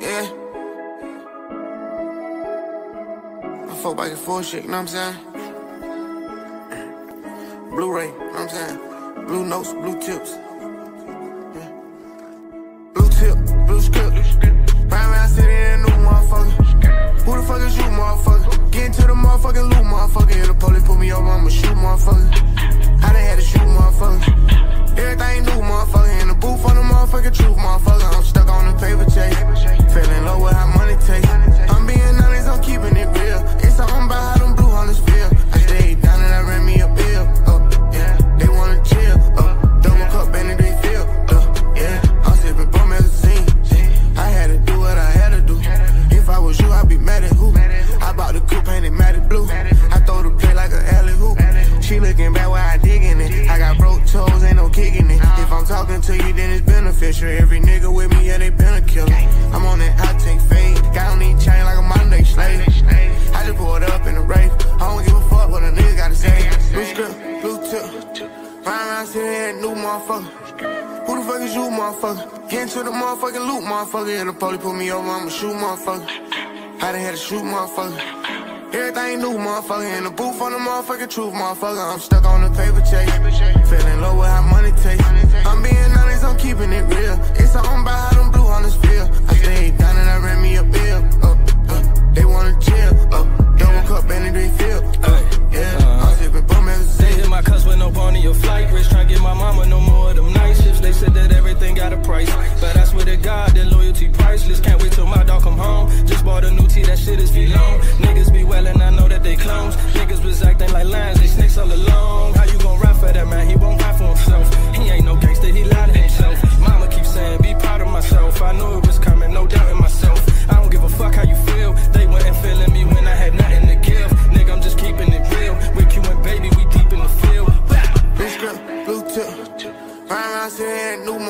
Yeah. I fuck back and forth shit, you know what I'm saying? Blu-ray, you know what I'm saying? Blue notes, blue tips. Yeah. Blue tip, blue script. Ride around city in a new motherfucker. Who the fuck is you, motherfucker? Get into the motherfucking loot, motherfucker. If the police put me over, I'ma shoot, motherfucker. I done had to shoot, motherfucker. Everything new, motherfucker. In the booth on the talking to you, then it's beneficial. Every nigga with me, yeah, they been a killer. I'm on that hot take fade. Got on these chain like a Monday slave. I just pulled up in the race. I don't give a fuck what a nigga gotta say. Blue script, blue tip. Ride around and new motherfucker. Who the fuck is you, motherfucker? Get into the motherfucking loop, motherfucker. If the police put me over, I'ma shoot, motherfucker. I done had to shoot, motherfucker. Everything new, motherfucker. In the booth on the motherfucking truth, motherfucker. I'm stuck on the paper chase. Feeling low with how money takes. I'm being honest, I'm keeping it real. It's something about how them blue hunters feel. I stayed down and I ran me a bill. Uh, uh, they wanna chill. Uh, double cup and they feel. Uh, yeah, I'm sipping bum They magazine. hit my cuss with no pony or flight risk. Tryna get my mama no more of them night shifts. They said that everything got a price. But I swear to God, that loyalty priceless. Can't wait till my dog come home. Just bought a new tee, that shit is long. Niggas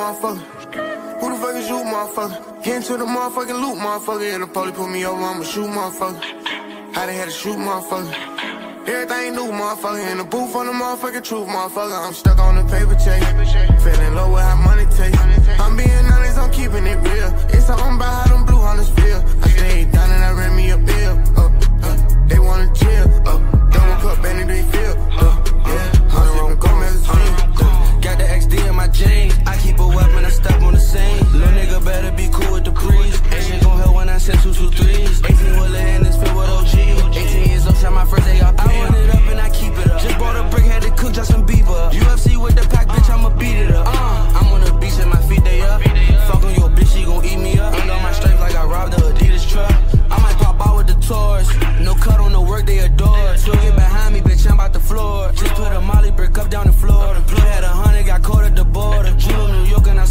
motherfucker. Who the fuck is you, motherfucker? Get into the motherfucking loop, motherfucker. If the police put me over, I'ma shoot, motherfucker. I done had to shoot, motherfucker. Everything new, motherfucker. In the booth on the motherfucking truth, motherfucker. I'm stuck on the paper chase. Feeling low with how money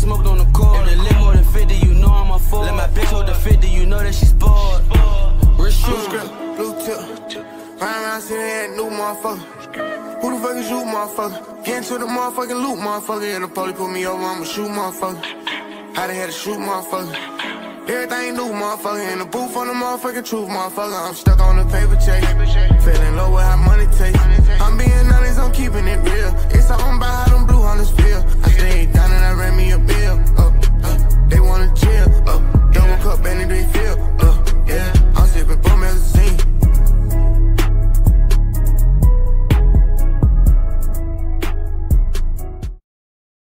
smoked on the court. If the lit more than 50, you know I'm a fool. Let my bitch hold the 50, you know that she's bored. Blue shoes. script, blue tip. Ride around city and new motherfucker. Who the fuck is you, motherfucker? Get into the motherfucking loop, motherfucker. If the police put me over, I'ma shoot, motherfucker. I done had to shoot, motherfucker. Everything new, motherfucker. In the booth on the motherfucking truth, motherfucker. I'm stuck on the paper chase. Feeling low with how money takes. I'm being honest, I'm keeping it real. It's something about how them blue hunters feel. I stayed